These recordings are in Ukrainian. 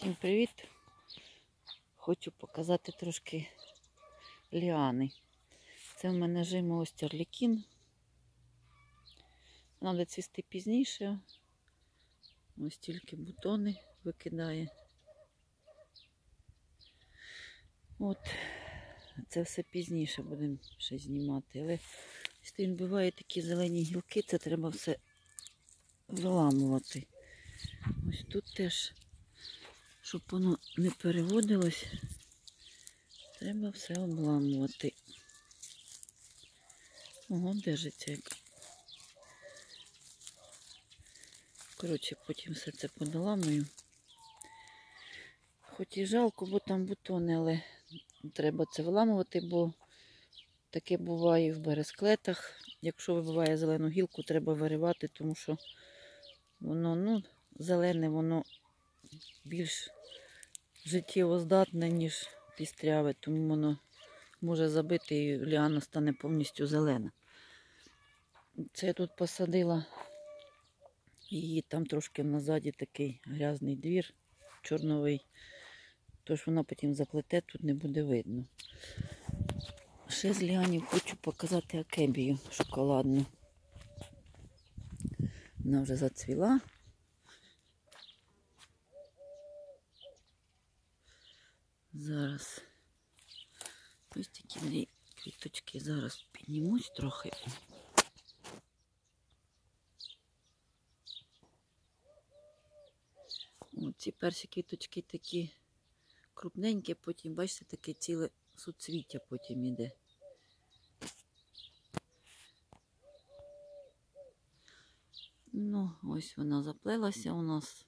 Всім привіт! Хочу показати трошки ліани. Це в мене жимолость орлікін. Вона буде цвісти пізніше. Ось тільки бутони викидає. От, це все пізніше будемо ще знімати. Але ось він буває такі зелені гілки, це треба все виламувати. Ось тут теж, щоб воно не переводилось, треба все обламувати. Ого, держиться як. Коротше, потім все це подоламую. Хоч і жалко, бо там бутони, але треба це виламувати, бо таке буває в бересклетах. Якщо вибиває зелену гілку, треба виривати, тому що воно, ну, зелене, воно більш життєво здатне, ніж пістряве, тому воно може забити і ліана стане повністю зелена. Це я тут посадила її там трошки назаді такий грязний двір, чорновий. Тож вона потім заплете, тут не буде видно. Ще з ліанів хочу показати акебію шоколадну. Вона вже зацвіла. Зараз ось такі неї квіточки зараз піднімусь трохи. Ці перші квіточки такі крупненькі, потім, бачите, таке ціле суцвіття потім іде. Ну, ось вона заплелася у нас.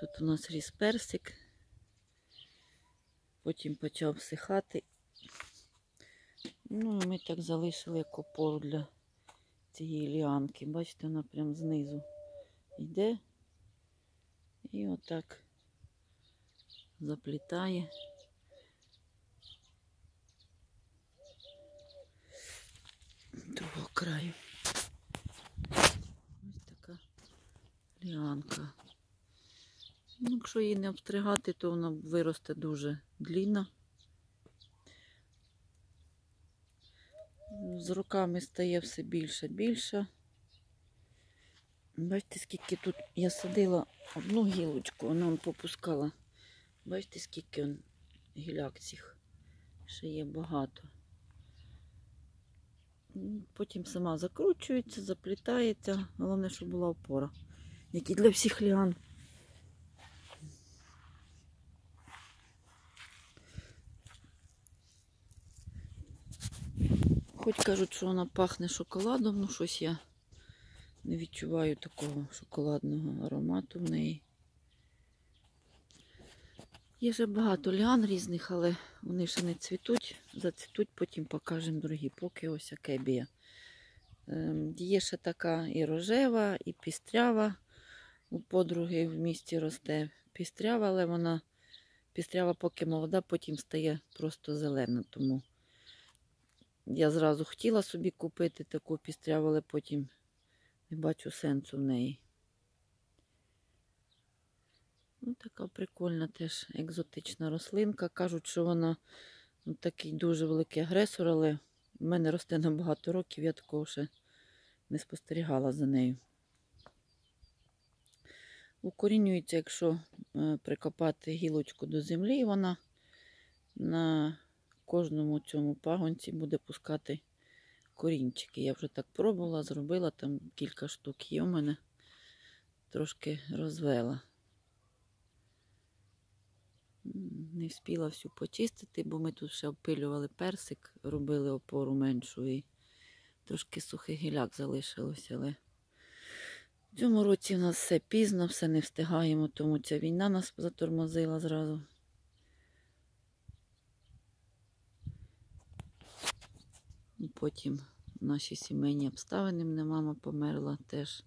Тут у нас ріс персик. Потім почав всихати. Ну, і ми так залишили як для цієї ліанки. Бачите, вона прям знизу йде і отак заплітає. Другого краю. Ось така ліанка. Якщо її не обстригати, то вона виросте дуже длінна. З роками стає все більше більше. Бачите, скільки тут я садила одну гілочку, вона попускала. Бачите, скільки он гіляк цих ще є багато. Потім сама закручується, заплітається. Головне, щоб була опора, як і для всіх ліан. Хоч кажуть, що вона пахне шоколадом, ну щось я не відчуваю такого шоколадного аромату в неї. Є ще багато ліан різних, але вони ще не цвітуть, зацвітуть, потім покажемо другі, поки ось акебія. Ем, є ще така і рожева, і пістрява. У подруги в місті росте пістрява, але вона пістрява поки молода, потім стає просто зелена. Тому я зразу хотіла собі купити таку пістряву, але потім не бачу сенсу в неї. Ну, така прикольна теж екзотична рослинка. Кажуть, що вона ну, такий дуже великий агресор, але в мене росте на багато років, я такого ще не спостерігала за нею. Укорінюється, якщо е, прикопати гілочку до землі, вона на кожному цьому пагонці буде пускати корінчики. Я вже так пробувала, зробила, там кілька штук є у мене, трошки розвела. Не встигла всю почистити, бо ми тут ще обпилювали персик, робили опору меншу і трошки сухий гіляк залишилося. Але в цьому році в нас все пізно, все не встигаємо, тому ця війна нас затормозила зразу. Потім наші сімейні обставини мене мама померла теж.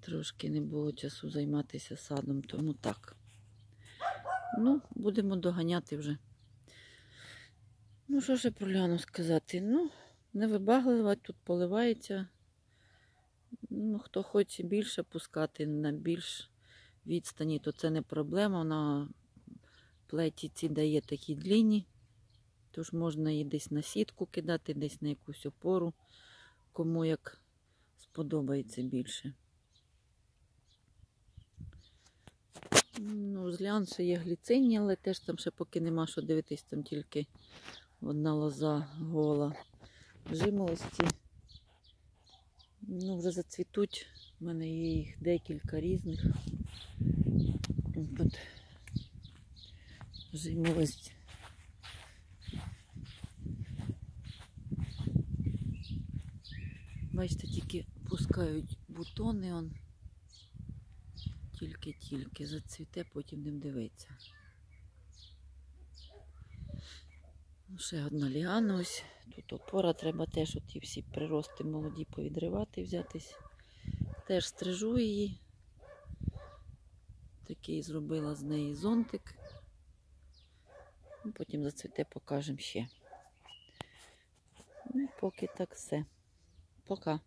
Трошки не було часу займатися садом, тому так. Ну, будемо доганяти вже. Ну, що ще про Ляну сказати? Ну, не вибаглива, тут поливається. Ну, Хто хоче більше пускати на більш відстані, то це не проблема. Вона плеті ці дає такі длінні, тож можна її десь на сітку кидати, десь на якусь опору, кому як сподобається більше. Ну, з лянсу є гліцинні, але теж там ще поки нема що дивитись, там тільки одна лоза гола. Жимолості. Ну, вже зацвітуть. У мене є їх декілька різних. От. Жимолость. Бачите, тільки пускають бутони он. Тільки-тільки зацвіте, потім ним дивиться. Ну, Ще одна ліана ось. Тут опора треба теж оті всі прирости молоді повідривати, взятись. Теж стрижу її. Такий зробила з неї зонтик. Ну, Потім зацвіте, покажемо ще. Ну, поки так все. por.